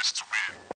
is to win.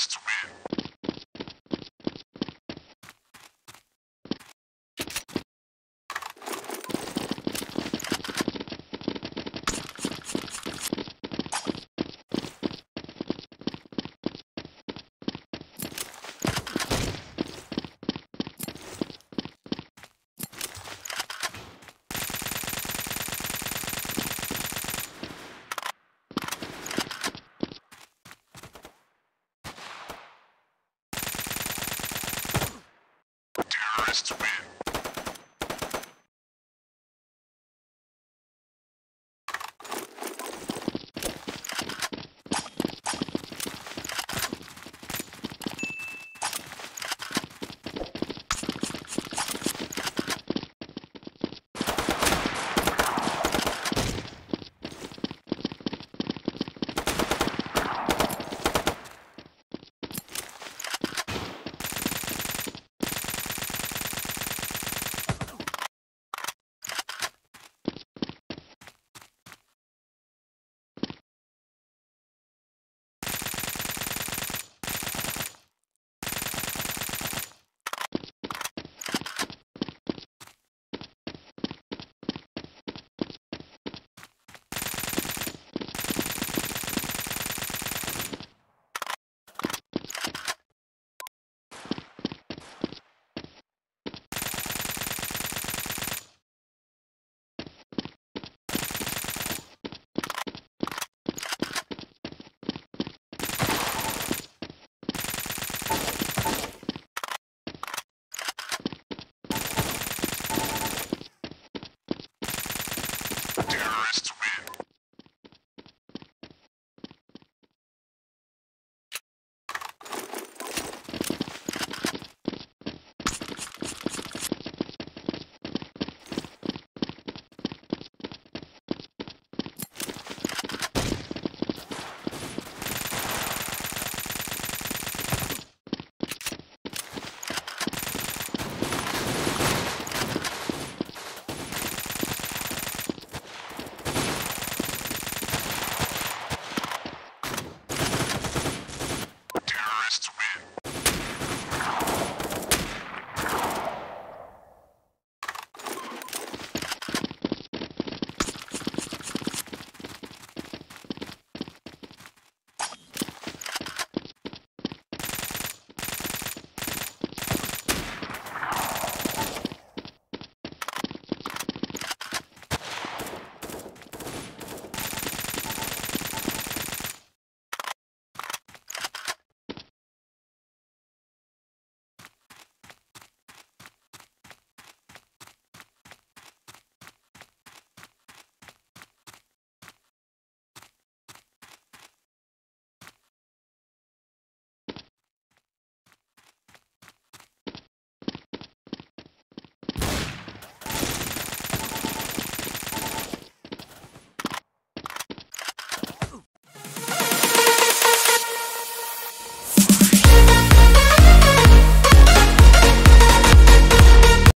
has to win.